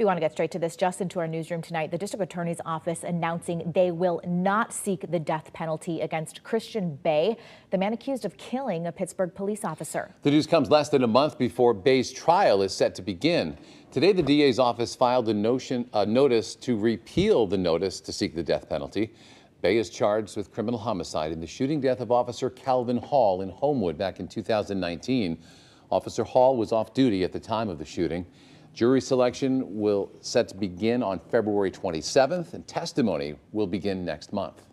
We want to get straight to this. Just into our newsroom tonight, the district attorney's office announcing they will not seek the death penalty against Christian Bey, the man accused of killing a Pittsburgh police officer. The news comes less than a month before Bey's trial is set to begin. Today, the DA's office filed a, notion, a notice to repeal the notice to seek the death penalty. Bey is charged with criminal homicide in the shooting death of Officer Calvin Hall in Homewood back in 2019. Officer Hall was off duty at the time of the shooting. Jury selection will set to begin on February 27th, and testimony will begin next month.